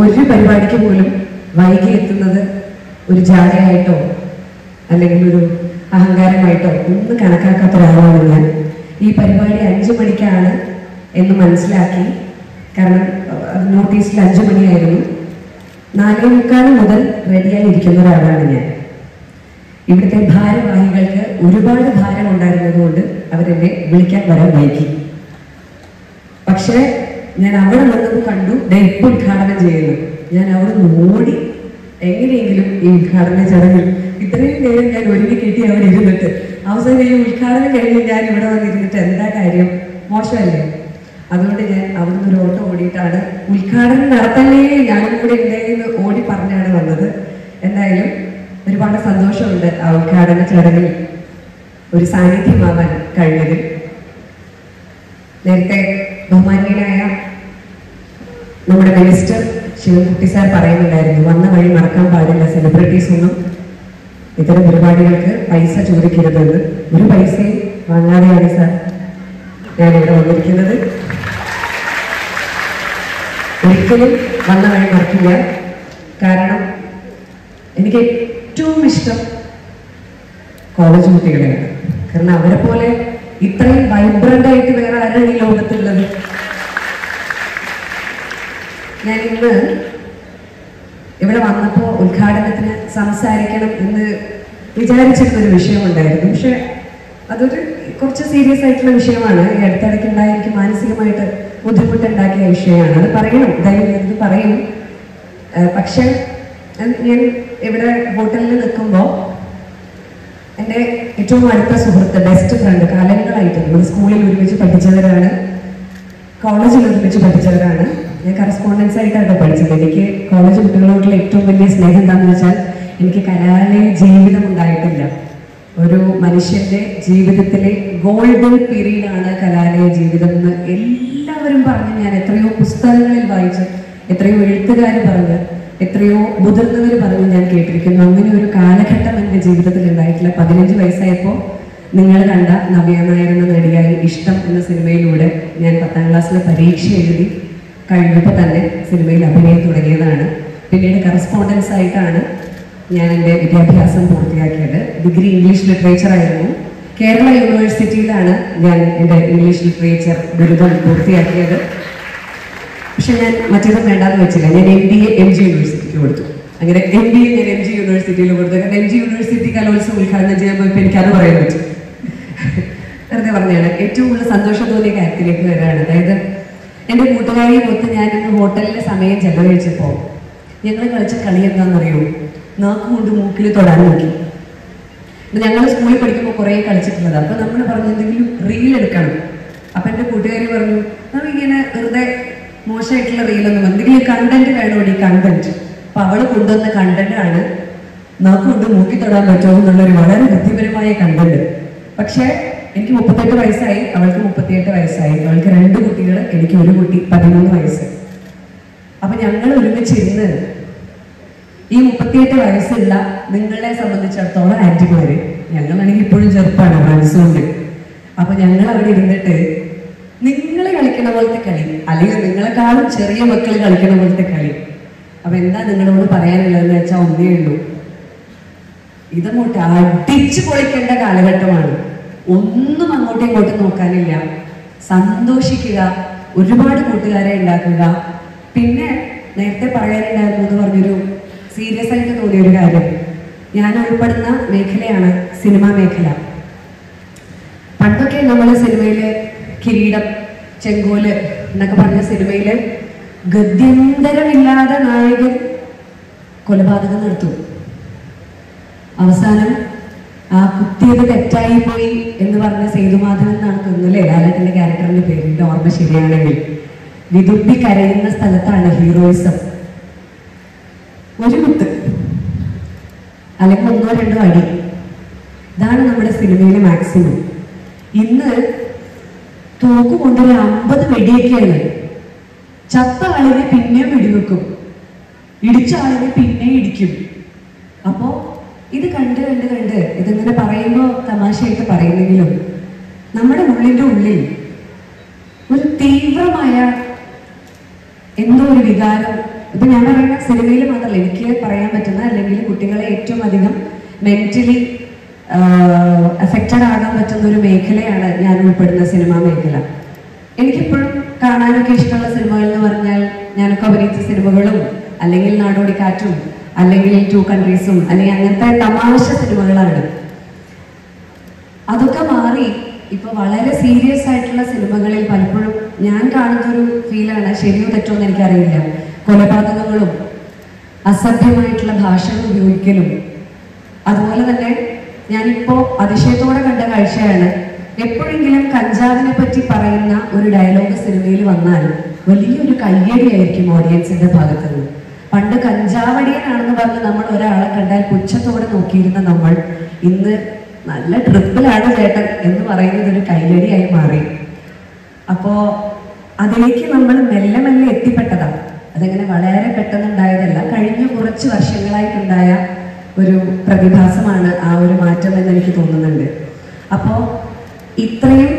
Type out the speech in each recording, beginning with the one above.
ഒരു പരിപാടിക്ക് പോലും വൈകി എത്തുന്നത് ഒരു ജാതയായിട്ടോ അല്ലെങ്കിൽ ഒരു അഹങ്കാരമായിട്ടോ ഒന്നും കണക്കാക്കാത്ത ഒരാളാണ് ഞാൻ. ഈ പരിപാടി അഞ്ചു മണിക്കാണ് എന്ന് മനസ്സിലാക്കി. കാരണം നോട്ടീസിൽ അഞ്ചു മണിയായിരുന്നു. നാലേ മുക്കാൽ മുതൽ റെഡിയായി ഇരിക്കുന്ന ഒരാളാണ് ഞാൻ. ഇവിടുത്തെ ഭാരവാഹികൾക്ക് ഒരുപാട് ഭാരം ഉണ്ടായിരുന്നതുകൊണ്ട് അവരെന്നെ വിളിക്കാൻ വരാൻ വൈകി. പക്ഷേ ഞാൻ അവിടെ വന്നപ്പോൾ കണ്ടു. ദേ ഇപ്പൊ ഉദ്ഘാടനം ചെയ്യുന്നു. ഞാൻ അവിടെ ഓടി എങ്ങനെയെങ്കിലും ഈ ഉദ്ഘാടന ചടങ്ങിൽ ഇത്രയും നേരം ഞാൻ ഒരുങ്ങി കിട്ടി അവിടെ ഇരുന്നിട്ട്. അവസാനം ഈ ഉദ്ഘാടനം കഴിഞ്ഞ് ഞാൻ ഇവിടെ വന്നിരുന്നിട്ട് എന്താ കാര്യം? മോശമല്ലേ? അതുകൊണ്ട് ഞാൻ അവിടുന്ന് ഒരു ഓട്ടം ഓടിയിട്ടാണ് ഉദ്ഘാടനം നടത്തല്ലേ ഞാനും കൂടെ ഉണ്ടെന്ന് ഓടി പറഞ്ഞാണ് വന്നത്. എന്തായാലും ഒരുപാട് സന്തോഷമുണ്ട് ആ ഉദ്ഘാടന ചടങ്ങിൽ ഒരു സാന്നിധ്യമാവാൻ കഴിഞ്ഞതിൽ. നേരത്തെ ബഹുമാന്യനായ നമ്മുടെ മിനിസ്റ്റർ ശിവൻകുട്ടി സാർ പറയുന്നുണ്ടായിരുന്നു വന്ന വഴി മറക്കാൻ പാടില്ല സെലിബ്രിറ്റീസ് ഒന്നും ഇത്തരം പരിപാടികൾക്ക് പൈസ ചോദിക്കരുതെന്ന്. ഒരു പൈസയും വാങ്ങാതെയാണ് സാർ ഞാൻ വന്നിരിക്കുന്നത്. ഒരിക്കലും വന്ന വഴി മറക്കില്ല. കാരണം എനിക്ക് ഏറ്റവും ഇഷ്ടം കോളേജ് കുട്ടികളെയാണ്. കാരണം അവരെ പോലെ ഇത്രയും വൈബ്രന്റ് ആയിട്ട് വേറെ ആരാണ് ഈ ലോകത്തുള്ളത്? ഞാൻ ഇന്ന് ഇവിടെ വന്നപ്പോൾ ഉദ്ഘാടനത്തിന് സംസാരിക്കണം എന്ന് വിചാരിച്ചിരുന്ന ഒരു വിഷയമുണ്ടായിരുന്നു. പക്ഷെ അതൊരു കുറച്ച് സീരിയസ് ആയിട്ടുള്ള വിഷയമാണ്. ഈ അടുത്തിടയ്ക്ക് ഉണ്ടായിരിക്കും മാനസികമായിട്ട് ബുദ്ധിമുട്ടുണ്ടാക്കിയ വിഷയമാണ്. അത് പറയണം ധൈര്യം ഇത് പറയും. പക്ഷെ ഞാൻ ഇവിടെ ഹോട്ടലിൽ നിൽക്കുമ്പോൾ എന്റെ ഏറ്റവും അടുത്ത സുഹൃത്ത് ബെസ്റ്റ് ഫ്രണ്ട് കാലങ്ങളായിട്ട് നമ്മൾ സ്കൂളിൽ ഒരുമിച്ച് പഠിച്ചവരാണ് കോളേജിൽ ഒരുമിച്ച് പഠിച്ചവരാണ്. ഞാൻ കറസ്പോണ്ടൻസ് ആയിട്ടാണ് പഠിച്ചത്. എനിക്ക് കോളേജ് കുട്ടികളോടുള്ള ഏറ്റവും വലിയ സ്നേഹം എന്താണെന്ന് വെച്ചാൽ എനിക്ക് കലാലയ ജീവിതം ഉണ്ടായിട്ടില്ല. ഒരു മനുഷ്യന്റെ ജീവിതത്തിലെ ഗോൾഡൻ പീരീഡ് ആണ് കലാലയ ജീവിതം എന്ന് എല്ലാവരും പറഞ്ഞ് ഞാൻ എത്രയോ പുസ്തകങ്ങളിൽ വായിച്ച് എത്രയോ എഴുത്തുകാർ പറഞ്ഞ് എത്രയോ മുതിർന്നവർ പറഞ്ഞ് ഞാൻ കേട്ടിരിക്കുന്നു. അങ്ങനെ ഒരു കാലഘട്ടം എന്റെ ജീവിതത്തിൽ ഉണ്ടായിട്ടില്ല. പതിനഞ്ച് വയസ്സായപ്പോൾ നിങ്ങൾ കണ്ട നവ്യ എന്ന നടിയായി ഇഷ്ടം എന്ന സിനിമയിലൂടെ ഞാൻ പത്താം ക്ലാസ്സിലെ പരീക്ഷ എഴുതി കഴിഞ്ഞപ്പോൾ തന്നെ സിനിമയിൽ അഭിനയം തുടങ്ങിയതാണ്. പിന്നീട് കറസ്പോണ്ടൻസ് ആയിട്ടാണ് ഞാൻ എന്റെ വിദ്യാഭ്യാസം പൂർത്തിയാക്കിയത്. ഡിഗ്രി ഇംഗ്ലീഷ് ലിറ്ററേച്ചർ ആയിരുന്നു. കേരള യൂണിവേഴ്സിറ്റിയിലാണ് ഞാൻ എന്റെ ഇംഗ്ലീഷ് ലിറ്ററേച്ചർ ബിരുദം പൂർത്തിയാക്കിയത്. പക്ഷെ ഞാൻ മറ്റേതും വേണ്ടാന്ന് വെച്ചില്ല. ഞാൻ M B A M G യൂണിവേഴ്സിറ്റിക്ക് കൊടുത്തു. അങ്ങനെ എം ബി എ ഞാൻ എം ജി യൂണിവേഴ്സിറ്റിയിൽ കൊടുത്തു. കാരണം എം ജി യൂണിവേഴ്സിറ്റി കലോത്സവം ഉദ്ഘാടനം ചെയ്യാൻ പോയപ്പോൾ എനിക്കത് പറയാൻ പറ്റും. വെറുതെ പറഞ്ഞാണ് ഏറ്റവും കൂടുതൽ സന്തോഷം തോന്നിയ കാര്യത്തിലേക്ക് വരാണ് അതായത് എന്റെ ഞാൻ ഇന്ന് ഹോട്ടലിലെ സമയം ചെലവഴിച്ചപ്പോൾ ഞങ്ങൾ കളിച്ച കളി എന്താണെന്നറിയോ നാക്ക് കൊണ്ട് മൂക്കിൽ തൊടാൻ നോക്കി. ഞങ്ങൾ സ്കൂളിൽ പഠിക്കുമ്പോൾ കുറേ കളിച്ചിട്ടുള്ളത്. അപ്പൊ നമ്മൾ പറഞ്ഞു എന്തെങ്കിലും റീൽ എടുക്കണം. അപ്പൊ എന്റെ കൂട്ടുകാരി പറഞ്ഞു നമുക്കിങ്ങനെ വെറുതെ മോശമായിട്ടുള്ള റീലൊന്നും എന്തെങ്കിലും കണ്ടന്റ് വേണം ഈ കണ്ടന്റ് അപ്പൊ അവൾ കൊണ്ടുവന്ന കണ്ടന്റ് ആണ് നമുക്ക് കൊണ്ട് മൂക്കി തൊടാൻ പറ്റുമോ എന്നുള്ളൊരു വളരെ ബുദ്ധിപരമായ കണ്ടന്റ് പക്ഷെ എനിക്ക് മുപ്പത്തെട്ട് വയസ്സായി അവൾക്ക് മുപ്പത്തിയെട്ട് വയസ്സായി. അവൾക്ക് രണ്ട് കുട്ടികൾ എനിക്ക് ഒരു കുട്ടി പതിമൂന്ന് വയസ്സ്. അപ്പൊ ഞങ്ങൾ ഒരുമിച്ചിരുന്ന് ഈ മുപ്പത്തിയെട്ട് വയസ്സുള്ള നിങ്ങളെ സംബന്ധിച്ചിടത്തോളം ആന്റിമാര്. ഞങ്ങളാണെങ്കിൽ ഇപ്പോഴും ചെറുപ്പമാണ് മനസ്സുകൊണ്ട്. അപ്പൊ ഞങ്ങൾ അവിടെ ഇരുന്നിട്ട് നിങ്ങൾ കളിക്കണ പോലത്തെ കളി അല്ലെങ്കിൽ നിങ്ങളെക്കാളും ചെറിയ മക്കൾ കളിക്കണ പോലത്തെ കളി. അപ്പൊ എന്താ നിങ്ങളോട് പറയാനുള്ളതെന്ന് വെച്ചാൽ ഒന്നേ ഉള്ളൂ. ഇതങ്ങോട്ട് അടിച്ചു പൊളിക്കേണ്ട കാലഘട്ടമാണ്. ഒന്നും അങ്ങോട്ടും ഇങ്ങോട്ടും നോക്കാനില്ല. സന്തോഷിക്കുക ഒരുപാട് കൂട്ടുകാരെ ഉണ്ടാക്കുക. പിന്നെ നേരത്തെ പറയാനുണ്ടായിരുന്നു എന്ന് പറഞ്ഞൊരു സീരിയസ് ആയിട്ട് തോന്നിയൊരു കാര്യം. ഞാൻ ഉൾപ്പെടുന്ന മേഖലയാണ് സിനിമാ മേഖല. പണ്ടൊക്കെ നമ്മൾ സിനിമയിലെ കിരീടം ചെങ്കോൽ എന്നൊക്കെ പറഞ്ഞ സിനിമയിലെ ഗത്യന്തരമില്ലാതെ നായകൻ കൊലപാതകം നടത്തും. അവസാനം ആ കുത്തിയത് തെറ്റായി പോയി എന്ന് പറഞ്ഞ സേതുമാധവൻ എന്നാണ് തോന്നുന്നല്ലേ അല്ലേ ലാലേട്ടന്റെ ക്യാരക്ടറിന്റെ പേരിന്റെ ഓർമ്മ ശരിയാണെങ്കിൽ. വിതുപ്പി കരയുന്ന സ്ഥലത്താണ് ഹീറോയിസം. ഒരു കുത്ത്. അല്ലെങ്കിൽ ഒന്നോ രണ്ടോ അടി. ഇതാണ് നമ്മുടെ സിനിമയിലെ മാക്സിമം. ഇന്ന് തോക്ക് കൊണ്ടൊരു അമ്പത് വെടിയൊക്കെയാണ്. ചത്ത ആളിനെ പിന്നെയും വെടിവെക്കും ഇടിച്ച ആളിനെ പിന്നെയും ഇടിക്കും. അപ്പോ ഇത് കണ്ട് കണ്ട് കണ്ട് ഇതിങ്ങനെ പറയുമ്പോൾ തമാശയായിട്ട് പറയുന്നെങ്കിലും നമ്മുടെ ഉള്ളിന്റെ ഉള്ളിൽ ഒരു തീവ്രമായ എന്തോ ഒരു വികാരം. ഇപ്പൊ ഞാൻ പറയുന്ന സിനിമയിൽ മാത്രമല്ല എനിക്ക് പറയാൻ പറ്റുന്ന അല്ലെങ്കിൽ കുട്ടികളെ ഏറ്റവും അധികം മെന്റലി എഫക്റ്റഡ് ആകാൻ പറ്റുന്ന ഒരു മേഖലയാണ് ഞാൻ ഉൾപ്പെടുന്ന സിനിമാ മേഖല. എനിക്കിപ്പോഴും കാണാനൊക്കെ ഇഷ്ടമുള്ള സിനിമകൾ എന്ന് പറഞ്ഞാൽ ഞാനൊക്കെ അഭിനയിച്ച സിനിമകളും അല്ലെങ്കിൽ നാടോടിക്കാറ്റും അല്ലെങ്കിൽ ടു കൺട്രീസും അല്ലെങ്കിൽ അങ്ങനത്തെ തമാശ സിനിമകളാണ് അതൊക്കെ മാറി ഇപ്പൊ വളരെ സീരിയസ് ആയിട്ടുള്ള സിനിമകളിൽ പലപ്പോഴും ഞാൻ കാണുന്ന ഒരു ഫീലാണ് ശരിയോ തെറ്റോ എന്ന് എനിക്കറിയില്ല. കൊലപാതകങ്ങളും അസഭ്യമായിട്ടുള്ള ഭാഷകൾ ഉപയോഗിക്കലും. അതുപോലെ തന്നെ ഞാനിപ്പോ അതിശയത്തോടെ കണ്ട കാഴ്ചയാണ് എപ്പോഴെങ്കിലും കഞ്ചാവിനെ പറ്റി പറയുന്ന ഒരു ഡയലോഗ് സിനിമയിൽ വന്നാൽ വലിയൊരു കയ്യടിയായിരിക്കും ഓഡിയൻസിന്റെ ഭാഗത്ത് നിന്ന് പണ്ട് കഞ്ചാവടിയനാണെന്ന് പറഞ്ഞ് നമ്മൾ ഒരാളെ കണ്ടാൽ പുച്ഛത്തോടെ നോക്കിയിരുന്ന നമ്മൾ ഇന്ന് നല്ല ട്രിപ്പിലാണ് ചേട്ടൻ എന്ന് പറയുന്നത് ഒരു കൈലടിയായി മാറി. അപ്പോ അതിലേക്ക് നമ്മൾ മെല്ലെ മെല്ലെ എത്തിപ്പെട്ടതാണ് അതങ്ങനെ വളരെ പെട്ടെന്നുണ്ടായതല്ല. കഴിഞ്ഞ കുറച്ച് വർഷങ്ങളായിട്ടുണ്ടായ ഒരു പ്രതിഭാസമാണ് ആ ഒരു മാറ്റം എന്ന് എനിക്ക് തോന്നുന്നുണ്ട്. അപ്പോ ഇത്രയും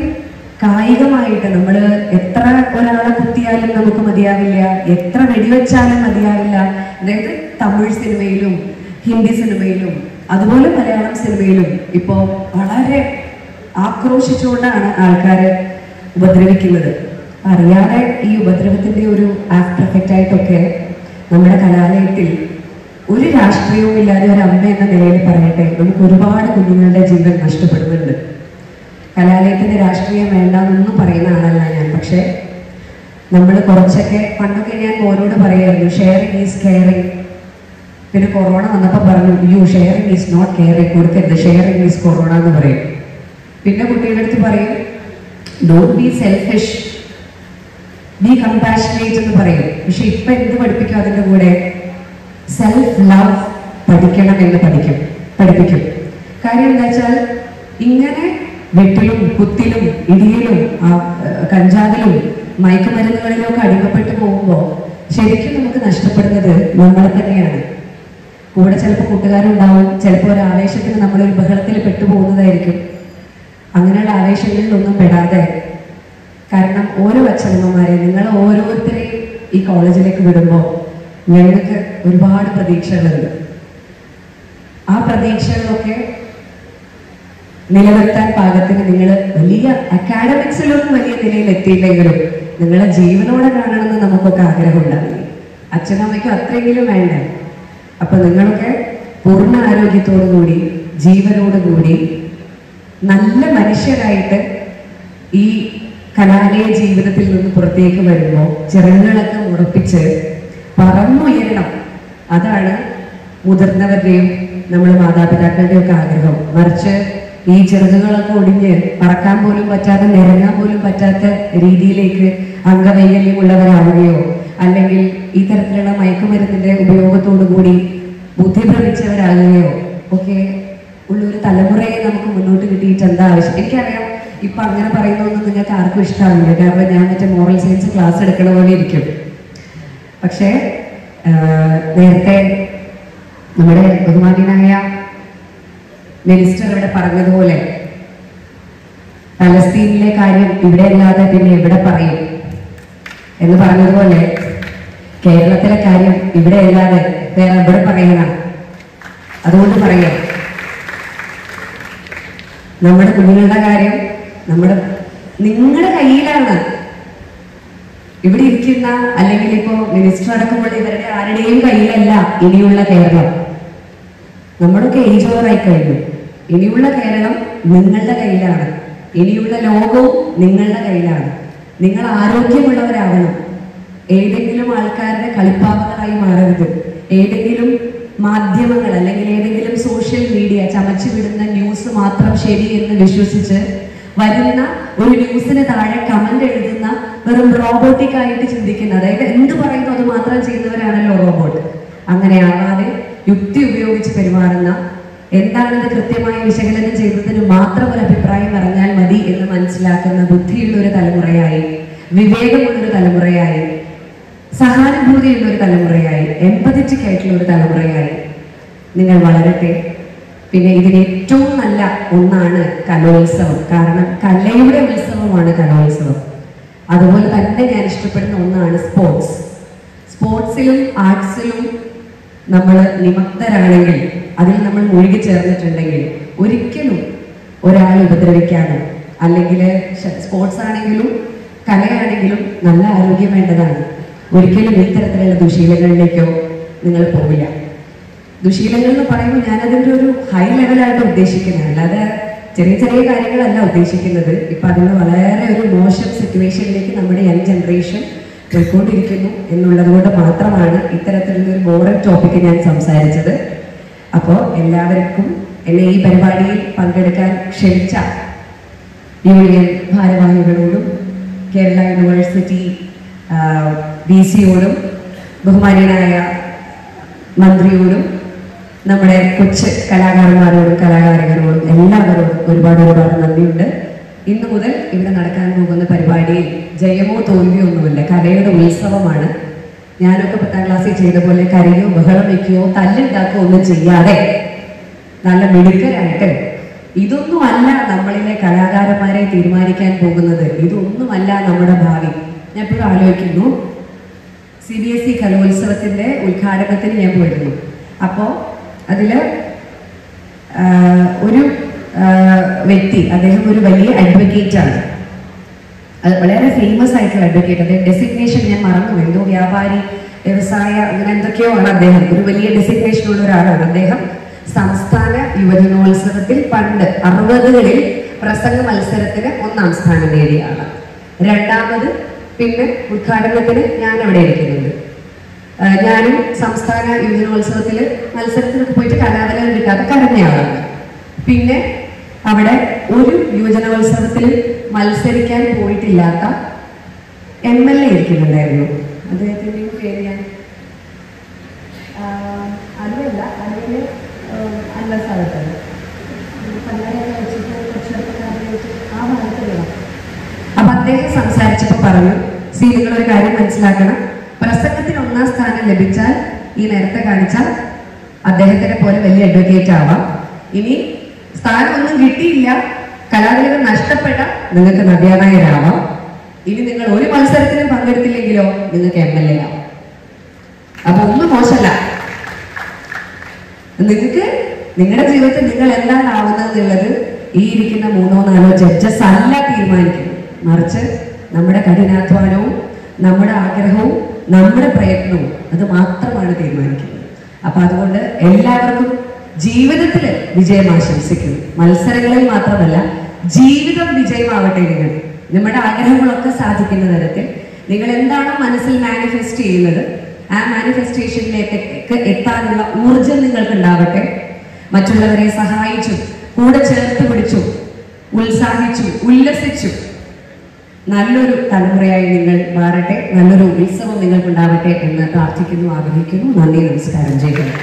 കായികമായിട്ട് നമ്മൾ എത്ര ഒരാളെ കുത്തിയാലും നമുക്ക് മതിയാവില്ല എത്ര വെടിവെച്ചാലും മതിയാവില്ല. അതായത് തമിഴ് സിനിമയിലും ഹിന്ദി സിനിമയിലും അതുപോലെ മലയാളം സിനിമയിലും ഇപ്പോൾ വളരെ ആക്രോശിച്ചുകൊണ്ടാണ് ആൾക്കാരെ ഉപദ്രവിക്കുന്നത്. അറിയാതെ ഈ ഉപദ്രവത്തിന്റെ ഒരു ആഫ്റ്റർ എഫക്റ്റ് ആയിട്ടൊക്കെ നമ്മുടെ കലാലയത്തിൽ ഒരു രാഷ്ട്രീയവും ഇല്ലാതെ ഒരു അമ്മ എന്ന നിലയിൽ പറയട്ടെ നമുക്ക് ഒരുപാട് കുഞ്ഞുങ്ങളുടെ ജീവൻ നഷ്ടപ്പെടുന്നുണ്ട്. കലാലയത്തിന്റെ രാഷ്ട്രീയം വേണ്ടെന്നൊന്നും പറയുന്ന ആളല്ല ഞാൻ. പക്ഷേ നമ്മൾ കുറച്ചൊക്കെ പണ്ടൊക്കെ ഞാൻ ഓരോട് പറയായിരുന്നു ഷെയറിങ് ഈസ് കെയറിങ് പിന്നെ കൊറോണ വന്നപ്പോൾ പറഞ്ഞു you sharing is not caring കൊടുക്കരുത്. ഷെയറിങ് ഈസ് കൊറോണ എന്ന് പറയും. പിന്നെ കുട്ടികളുടെ അടുത്ത് പറയും don't be selfish be compassionate എന്ന് പറയും. പക്ഷെ ഇപ്പൊ എന്ത് പഠിപ്പിക്കും അതിന്റെ കൂടെ? സെൽഫ് ലവ് പഠിക്കണം എന്ന് പഠിക്കും. പഠിപ്പിക്കും. കാര്യം എന്താ വെച്ചാൽ ഇങ്ങനെ വെട്ടിലും കുത്തിലും ഇടിയിലും കഞ്ചാവിലും മയക്കുമരുന്നുകളിലും ഒക്കെ അടിമപ്പെട്ടു പോകുമ്പോൾ ശരിക്കും നമുക്ക് നഷ്ടപ്പെടുന്നത് നമ്മളെ തന്നെയാണ്. കൂടെ ചിലപ്പോൾ കൂട്ടുകാരുണ്ടാവും ചിലപ്പോൾ ഒരു ആവേശത്തിന് നമ്മളൊരു ബഹളത്തിൽ പെട്ടുപോകുന്നതായിരിക്കും. അങ്ങനെയുള്ള ആവേശങ്ങളിലൊന്നും പെടാതെ. കാരണം ഓരോ അച്ഛനമ്മമാരെ നിങ്ങൾ ഓരോരുത്തരെയും ഈ കോളേജിലേക്ക് വിടുമ്പോൾ ഞങ്ങൾക്ക് ഒരുപാട് പ്രതീക്ഷകളുണ്ട്. ആ പ്രതീക്ഷകളൊക്കെ നിലനിർത്താൻ പാകത്തിന് നിങ്ങൾ വലിയ അക്കാഡമിക്സിലൊന്നും വലിയ നിലയിൽ എത്തിയില്ലെങ്കിലും നിങ്ങളെ ജീവനോടെ കാണണമെന്ന് നമുക്കൊക്കെ ആഗ്രഹമുണ്ടാവില്ലേ അച്ഛനമ്മയ്ക്കും അത്രയെങ്കിലും വേണ്ട. അപ്പൊ നിങ്ങളൊക്കെ പൂർണ ആരോഗ്യത്തോടു കൂടി ജീവനോടുകൂടി നല്ല മനുഷ്യരായിട്ട് ഈ കലാലയ ജീവിതത്തിൽ നിന്ന് പുറത്തേക്ക് വരുമ്പോൾ ചിറങ്ങളൊക്കെ ഉറപ്പിച്ച് പറന്നുയരണം. അതാണ് മുതിർന്നവരുടെയും നമ്മൾ മാതാപിതാക്കളുടെയും ഒക്കെ ആഗ്രഹം. മറിച്ച് ഈ ചിറകുകളൊക്കെ ഒടിഞ്ഞ് പറക്കാൻ പോലും പറ്റാതെ നിരങ്ങാൻ പോലും പറ്റാത്ത രീതിയിലേക്ക് അംഗവൈകല്യമുള്ളവരാവുകയോ അല്ലെങ്കിൽ ഈ തരത്തിലുള്ള മയക്കുമരുന്നിന്റെ ഉപയോഗത്തോടു കൂടി ബുദ്ധിഭ്രമിച്ചവരാകുകയോ ഒക്കെ ഉള്ളൊരു തലമുറയെ നമുക്ക് മുന്നോട്ട് കിട്ടിയിട്ട് എന്താ ആവശ്യം? എനിക്കറിയാം ഇപ്പൊ അങ്ങനെ പറയുന്നതൊന്നും നിങ്ങൾക്ക് ആർക്കും ഇഷ്ടമാവില്ല കാരണം ഞാൻ മറ്റേ മോറൽ സയൻസ് ക്ലാസ് എടുക്കണ പോലെ ഇരിക്കും. പക്ഷേ നേരത്തെ നമ്മുടെ ബഹുമാനായ മിനിസ്റ്റർ ഇവിടെ പറഞ്ഞതുപോലെ പലസ്തീനിലെ കാര്യം ഇവിടെ അല്ലാതെ പിന്നെ എവിടെ പറയും? എന്ന് പറഞ്ഞതുപോലെ കേരളത്തിലെ കാര്യം ഇവിടെ അല്ലാതെ വേറെ എവിടെ പറയണം അതുകൊണ്ട് പറയാം. നമ്മുടെ കുഞ്ഞുങ്ങളുടെ കാര്യം നമ്മുടെ നിങ്ങളുടെ കയ്യിലാണ്. ഇവിടെ ഇരിക്കുന്ന അല്ലെങ്കിൽ ഇപ്പോ മിനിസ്റ്റർ അടക്കമുള്ള ഇവരുടെ ആരുടെയും കയ്യിലല്ല ഇനിയുള്ള കേരളം. നമ്മളൊക്കെ ഏജ് ഓവറായി കഴിഞ്ഞു ഇനിയുള്ള കേരളം നിങ്ങളുടെ കയ്യിലാണ്. ഇനിയുള്ള ലോകവും നിങ്ങളുടെ കയ്യിലാണ്. നിങ്ങൾ ആരോഗ്യമുള്ളവരാകണം. ഏതെങ്കിലും ആൾക്കാരുടെ കളിപ്പാവകളായി മാറരുത്. ഏതെങ്കിലും മാധ്യമങ്ങൾ അല്ലെങ്കിൽ ഏതെങ്കിലും സോഷ്യൽ മീഡിയ ചമച്ചു വിടുന്ന ന്യൂസ് മാത്രം ശരി എന്ന് വിശ്വസിച്ച് വരുന്ന ഒരു ന്യൂസിന് താഴെ കമന്റ് എഴുതുന്ന വെറും റോബോട്ടിക് ആയിട്ട് ചിന്തിക്കുന്ന അതായത് എന്ത് പറയുന്നു അത് മാത്രം ചെയ്യുന്നവരാണല്ലോ റോബോട്ട് അങ്ങനെ ആവാതെ യുക്തി ഉപയോഗിച്ച് പെരുമാറുന്ന എന്താണെന്ന് കൃത്യമായി വിശകലനം ചെയ്തതിന് മാത്രം ഒരു അഭിപ്രായം പറഞ്ഞാൽ മതി എന്ന് മനസ്സിലാക്കുന്ന ബുദ്ധിയുള്ള ഒരു തലമുറയായി വിവേകമുള്ളൊരു തലമുറയായി സഹാനുഭൂതിയുള്ള ഒരു തലമുറയായി എമ്പതറ്റിക് ആയിട്ടുള്ള ഒരു തലമുറയായി നിങ്ങൾ വളരട്ടെ. പിന്നെ ഇതിന് ഏറ്റവും നല്ല ഒന്നാണ് കലോത്സവം. കാരണം കലയുടെ ഉത്സവമാണ് കലോത്സവം. അതുപോലെ തന്നെ ഞാൻ ഇഷ്ടപ്പെടുന്ന ഒന്നാണ് സ്പോർട്സ്. സ്പോർട്സിലും ആർട്സിലും നമ്മൾ നിമഗ്ധരാണെങ്കിൽ അതിൽ നമ്മൾ മുഴുകി ചേർന്നിട്ടുണ്ടെങ്കിൽ ഒരിക്കലും ഒരാളെ ഉപദ്രവിക്കാനോ അല്ലെങ്കിൽ സ്പോർട്സ് ആണെങ്കിലും കലയാണെങ്കിലും നല്ല ആരോഗ്യം വേണ്ടതാണ്. ഒരിക്കലും ഇത്തരത്തിലുള്ള ദുശീലങ്ങളിലേക്കോ നിങ്ങൾ പോവില്ല. ദുശീലങ്ങൾ എന്ന് പറയുമ്പോൾ ഞാനതിന്റെ ഒരു ഹൈ ലെവലായിട്ട് ഉദ്ദേശിക്കുന്നത് അല്ലാതെ ചെറിയ ചെറിയ കാര്യങ്ങളല്ല ഉദ്ദേശിക്കുന്നത്. ഇപ്പം അതിന് വളരെ ഒരു മോശം സിറ്റുവേഷനിലേക്ക് നമ്മുടെ യങ് ജനറേഷൻ പോയിക്കൊണ്ടിരിക്കുന്നു എന്നുള്ളത് കൊണ്ട് മാത്രമാണ് ഇത്തരത്തിലുള്ള ഒരു ബോറൻ ടോപ്പിക്ക് ഞാൻ സംസാരിച്ചത്. അപ്പോൾ എല്ലാവർക്കും എന്നെ ഈ പരിപാടിയിൽ പങ്കെടുക്കാൻ ക്ഷണിച്ച യൂണിയൻ ഭാരവാഹികളോടും കേരള യൂണിവേഴ്സിറ്റി ബി സിയോടും ബഹുമാനീയനായ മന്ത്രിയോടും നമ്മുടെ കൊച്ചു കലാകാരന്മാരോടും കലാകാരികളോടും എല്ലാവരോടും ഒരുപാട് ഒരുപാട് നന്ദിയുണ്ട്. ഇന്നു മുതൽ ഇവിടെ നടക്കാൻ പോകുന്ന പരിപാടിയിൽ ജയമോ തോൽവിയോ ഒന്നുമില്ല. കലയുടെ ഉത്സവമാണ്. ഞാനൊക്കെ പത്താം ക്ലാസ്സിൽ ചെയ്ത പോലെ കരയോ ബഹളം വയ്ക്കുകയോ തല്ലുണ്ടാക്കുകയോ ഒന്നും ചെയ്യാതെ നല്ല മിടുക്കരായിട്ട് ഇതൊന്നുമല്ല നമ്മളിലെ കലാകാരന്മാരെ തീരുമാനിക്കാൻ പോകുന്നത്. ഇതൊന്നുമല്ല നമ്മുടെ ഭാവി. ഞാൻ എപ്പോഴും ആലോചിക്കുന്നു. സി ബി എസ് ഇ കലോത്സവത്തിന്റെ ഉദ്ഘാടനത്തിന് ഞാൻ പോയിരുന്നു. അപ്പോൾ അതിൽ ഒരു വ്യക്തി അദ്ദേഹം ഒരു വലിയ അഡ്വക്കേറ്റ് ആണ്. അത് വളരെ ഫേമസ് ആയിട്ടുള്ള അഡ്വക്കേറ്റ് അദ്ദേഹം ഡെസിഗ്നേഷൻ ഞാൻ മറന്നു. എന്തോ വ്യാപാരി വ്യവസായ അങ്ങനെ എന്തൊക്കെയോ ആണ് അദ്ദേഹം. ഒരു വലിയ ഡെസിഗ്നേഷൻ ഉള്ള ഒരാളാണ് അദ്ദേഹം. സംസ്ഥാന യുവജനോത്സവത്തിൽ പണ്ട് അറുപതുകളിൽ പ്രസംഗ മത്സരത്തിന് ഒന്നാം സ്ഥാനം നേടിയാണ് രണ്ടാമത് പിന്നെ ഉദ്ഘാടനത്തിന് ഞാൻ അവിടെ ഇരിക്കുന്നുണ്ട്. ഞാനും സംസ്ഥാന യുവജനോത്സവത്തിൽ മത്സരത്തിനൊക്കെ പോയിട്ട് കലാവലം കിട്ടാതെ കരഞ്ഞയാളാണ് പിന്നെ അവിടെ ഒരു യുവജനോത്സവത്തിൽ മത്സരിക്കാൻ പോയിട്ടില്ലാത്ത എം എൽ എ ഇരിക്കുന്നുണ്ടായിരുന്നു. അദ്ദേഹത്തിന്റെ പേര് ഞാൻ അതുമല്ല അല്ലെങ്കിൽ അല്ല വേണം അപ്പൊ അദ്ദേഹം സംസാരിച്ചപ്പോ പറഞ്ഞു സി ഒരു കാര്യം മനസ്സിലാക്കണം. പ്രസംഗത്തിന് ഒന്നാം സ്ഥാനം ലഭിച്ചാൽ ഈ നേരത്തെ കാണിച്ച അദ്ദേഹത്തിനെ പോലെ വലിയ അഡ്വക്കേറ്റ് ആവാം. ഇനി സ്ഥാനമൊന്നും കിട്ടിയില്ല. കലാതിലകം നഷ്ടപ്പെട്ട നിങ്ങൾക്ക് നദ്യാനായരാവാം ഇനി നിങ്ങൾ ഒരു മത്സരത്തിനും പങ്കെടുത്തില്ലെങ്കിലോ നിങ്ങൾക്ക് എം എൽ എ ആവാം. അപ്പൊ ഒന്നും മോശമല്ല. നിങ്ങൾക്ക് നിങ്ങളുടെ ജീവിതത്തിൽ നിങ്ങൾ എന്താണ് ആവുന്നത് ഈ ഇരിക്കുന്ന മൂന്നോ നാലോ ജഡ്ജസ് അല്ല തീരുമാനിക്കുന്നത്. മറിച്ച് നമ്മുടെ കഠിനാധ്വാനവും നമ്മുടെ ആഗ്രഹവും നമ്മുടെ പ്രയത്നവും അത് മാത്രമാണ് തീരുമാനിക്കുന്നത്. അപ്പൊ അതുകൊണ്ട് എല്ലാവർക്കും ജീവിതത്തിൽ വിജയം ആശംസിക്കുന്നു. മത്സരങ്ങളിൽ മാത്രമല്ല ജീവിതം വിജയമാവട്ടെ നിങ്ങൾ. നമ്മുടെ ആഗ്രഹങ്ങളൊക്കെ സാധിക്കുന്ന തരത്തിൽ നിങ്ങൾ എന്താണോ മനസ്സിൽ മാനിഫെസ്റ്റ് ചെയ്യുന്നത്? ആ മാനിഫെസ്റ്റേഷനിലേക്ക് എത്താനുള്ള ഊർജം നിങ്ങൾക്ക് ഉണ്ടാവട്ടെ മറ്റുള്ളവരെ സഹായിച്ചു കൂടെ ചേർത്ത് പിടിച്ചു ഉത്സാഹിച്ചു ഉല്ലസിച്ചു. നല്ലൊരു തലമുറയായി നിങ്ങൾ മാറട്ടെ. നല്ലൊരു ഉത്സവം നിങ്ങൾക്കുണ്ടാവട്ടെ എന്ന് പ്രാർത്ഥിക്കുന്നു ആഗ്രഹിക്കുന്നു. നന്ദി നമസ്കാരം. ജയിക്കുന്നു